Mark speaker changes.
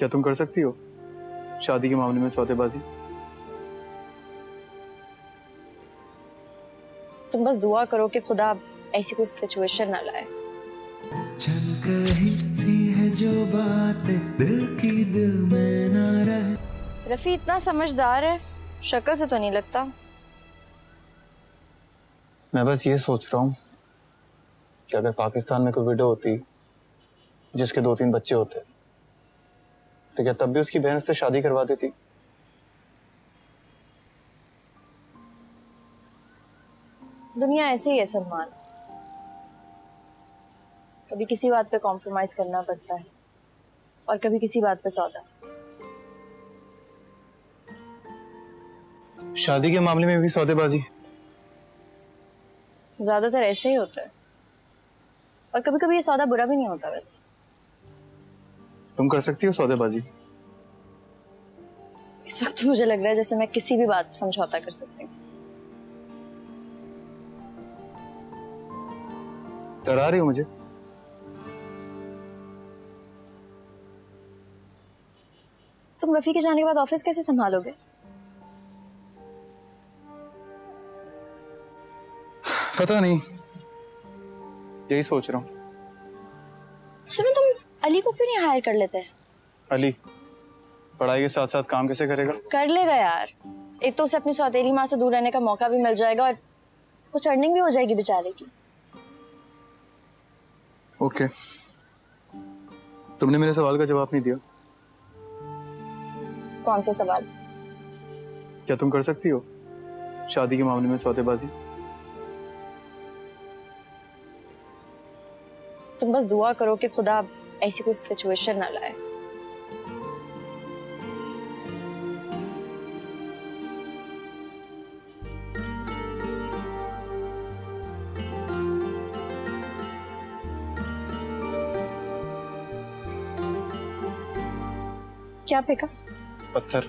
Speaker 1: क्या तुम कर सकती हो? शादी के मामले में सौदेबाजी
Speaker 2: तुम बस दुआ करो कि खुदा ऐसी कोई सिचुएशन ना लाए।
Speaker 3: है जो बात दिल की दिल में ना रहे।
Speaker 2: रफ़ी इतना समझदार है शक्ल से तो नहीं लगता।
Speaker 1: मैं बस ये सोच रहा हूँ कि अगर पाकिस्तान में कोई विडो होती जिसके दो तीन बच्चे होते तो क्या तब भी उसकी बहन उससे शादी करवा देती?
Speaker 2: दुनिया ऐसे ही है सलमान। कभी किसी बात पे कॉम्प्रोमाइज करना पड़ता है और कभी किसी बात पे सौदा।
Speaker 1: शादी के मामले में भी सौदेबाजी।
Speaker 2: ज़्यादातर ऐसे ही होता है। और कभी कभी ये सौदा बुरा भी नहीं होता वैसे।
Speaker 1: तुम कर सकती हो सौदेबाजी।
Speaker 2: इस वक्त मुझे लग रहा है जैसे मैं किसी भी बात समझौता कर सकती हूँ।
Speaker 1: डरा रही हो मुझे?
Speaker 2: तुम रफी के जाने के बाद ऑफ़िस कैसे संभालोगे?
Speaker 1: पता नहीं। यही सोच रहा हूँ।
Speaker 2: सुनो तुम अली को क्यों नहीं हायर कर लेते?
Speaker 1: अली पढ़ाई के साथ साथ काम कैसे करेगा?
Speaker 2: कर लेगा यार। एक तो उसे अपनी सौतेली माँ से दूर रहने का मौका भी मिल जाएगा और कुछ अर्निंग भी हो जाएगी बेचारे की।
Speaker 1: ओके तुमने मेरे सवाल का जवाब नहीं दिया।
Speaker 2: कौन सा सवाल?
Speaker 1: क्या तुम कर सकती हो? शादी के मामले में सौदेबाजी
Speaker 2: तुम बस दुआ करो कि खुदा ऐसी कोई सिचुएशन ना लाए क्या फेंका?
Speaker 1: पत्थर।